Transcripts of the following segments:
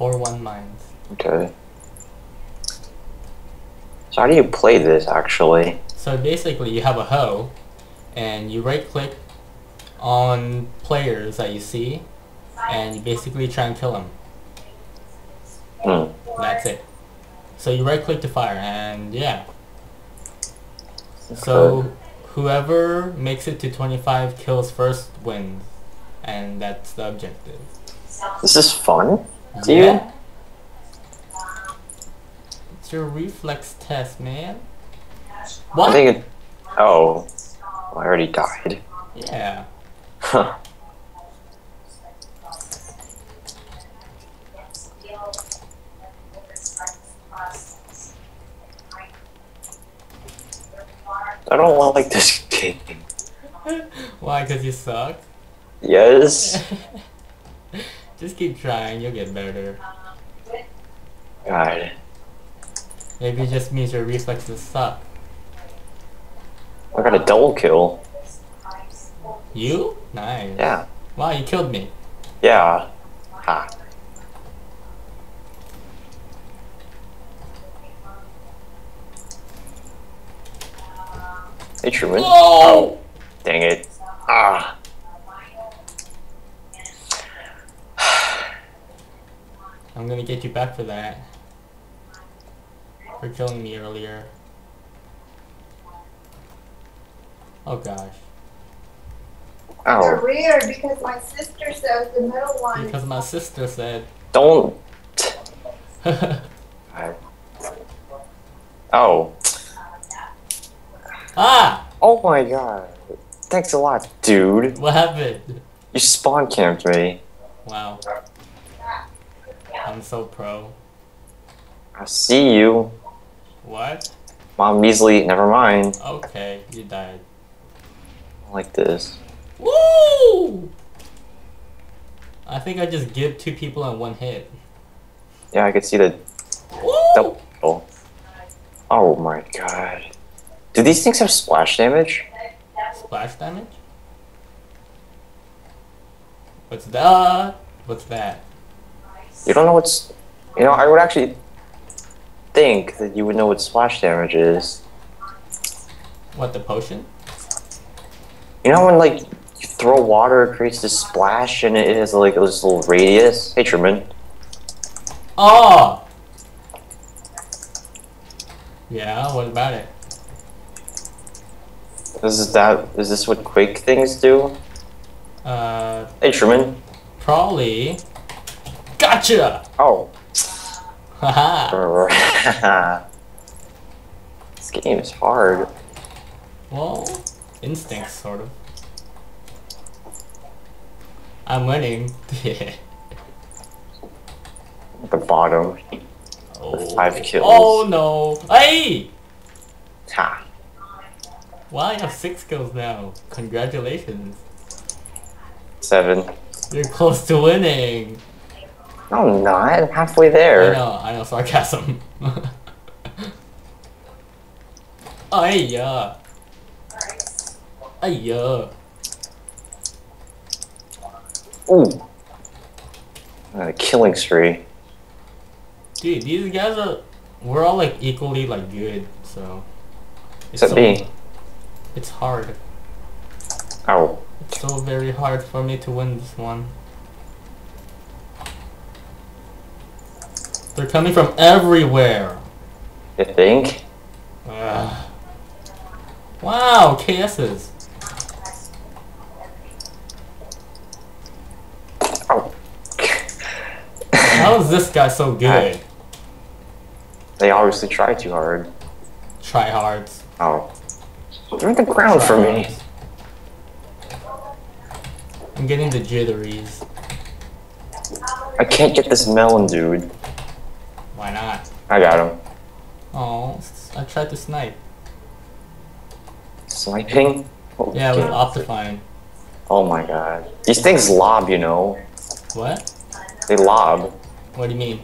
Four one mines. Okay. So how do you play this actually? So basically, you have a hoe, and you right click on players that you see, and you basically try and kill them. Hmm. That's it. So you right click to fire, and yeah. So whoever makes it to 25 kills first wins, and that's the objective. This is fun. Do you? It's your reflex test, man. I What? think it. Oh, well, I already died. Yeah. Huh. I don't want like this game. Why? Cause you suck. Yes. Just keep trying, you'll get better. God. Maybe it just means your reflexes suck. I got a double kill. You? Nice. Yeah. Wow, you killed me. Yeah. Ha. Hey Truman. Oh! Dang it. Ah. I'm gonna get you back for that. For killing me earlier. Oh gosh. Ow. They're weird because my sister says the middle one. Because my sister said. Don't. Oh. ah! Oh my god. Thanks a lot, dude. What happened? You spawn camped me. Wow. I'm so pro. I see you. What? Mom measly, never mind. Okay, you died. Like this. Woo! I think I just give two people in one hit. Yeah, I could see the Woo! double. Oh my god. Do these things have splash damage? Splash damage? What's that? What's that? You don't know what's. You know, I would actually think that you would know what splash damage is. What, the potion? You know when, like, you throw water, it creates this splash, and it has, like, this little radius? Hey, Truman. Oh! Yeah, what about it? Is this that? Is this what Quake things do? Uh, Hey, Truman. probably. Gotcha! Oh. Haha! this game is hard. well, instincts, sort of. I'm winning. At the bottom. oh. Five kills. Oh no! Hey! Ha. Wow, I have six kills now. Congratulations. Seven. You're close to winning. No, I'm not. I'm halfway I there. know, I know, sarcasm. Ayya. Ayya. Ooh. A killing spree. Dude, these guys are. We're all like equally like good, so. It's Except so, me. It's hard. Ow. It's so very hard for me to win this one. They're coming from everywhere. You think? Wow, KSs. Ow. How is this guy so good? they obviously try too hard. Tryhards. Oh. They're in the ground for me. I'm getting the jitteries. I can't get this melon, dude. Why not? I got him. Oh, I tried to snipe. Sniping? Oh, Yeah, with. Optifine. Oh my god. These things lob, you know. What? They lob. What do you mean?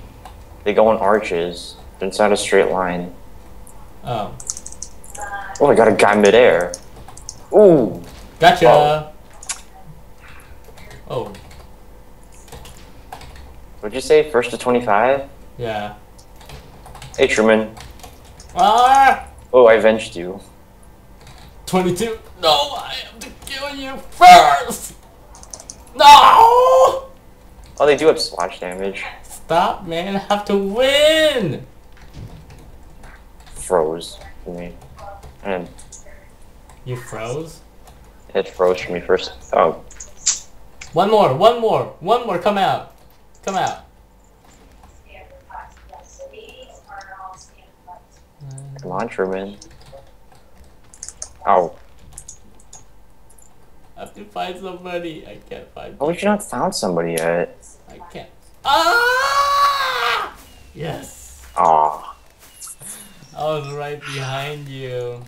They go in arches. They're inside a straight line. Oh. Oh, I got a guy midair. Ooh. Gotcha! Oh. oh. What'd you say? First to 25? Yeah. Hey, Truman. Ah! Oh, I avenged you. 22. No, I have to kill you first! No! Oh, they do have splash damage. Stop, man. I have to win! Froze for me. And You froze? it froze for me first. Oh, One more, one more, one more, come out. Come out. Come on, Truman. Oh, I have to find somebody. I can't find have you not found somebody yet? I can't. Ah! Yes. Aw. I was right behind you.